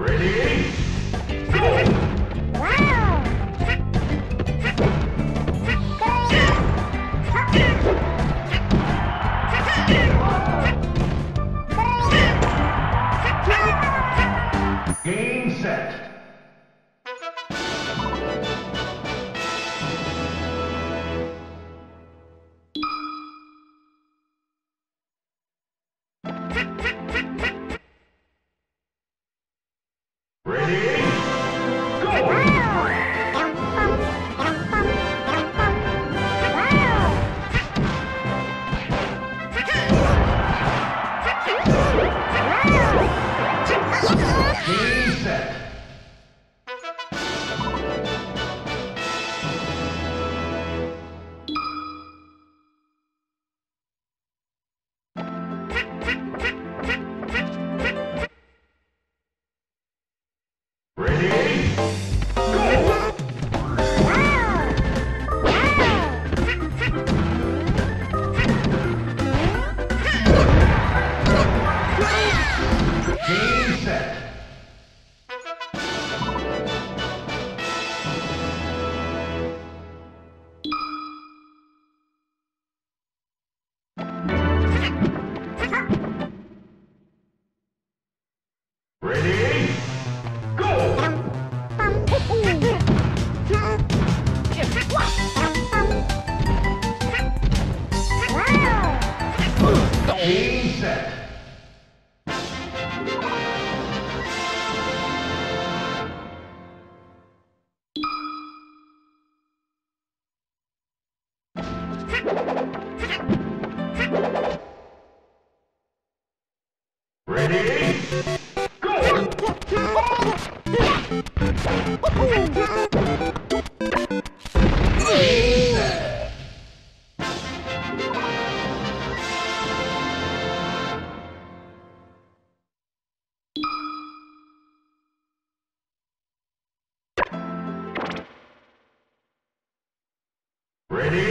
Ready? Ready? Ready? game, set. Ready? Go! Ready?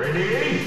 Ready?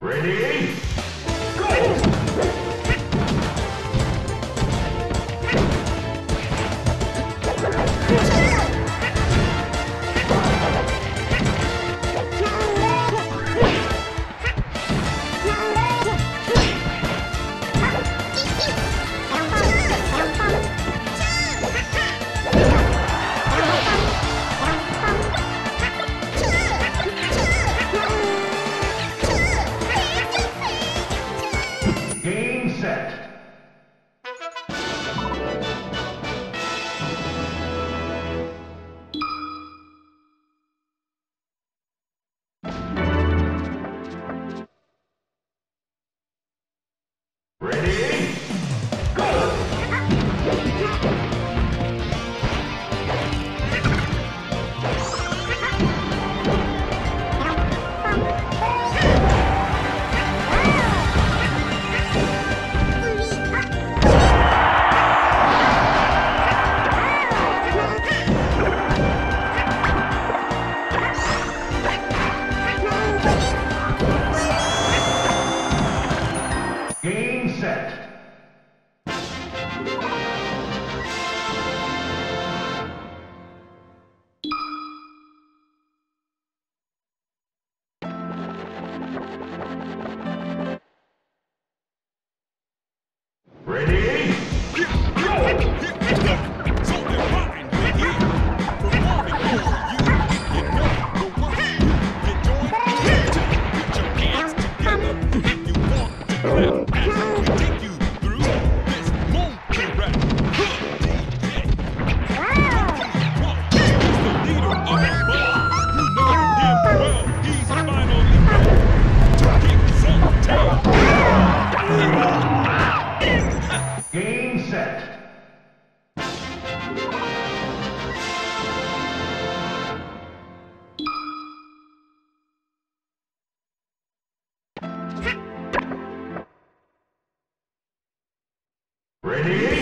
Ready? Ready? Go! Ready? Ready?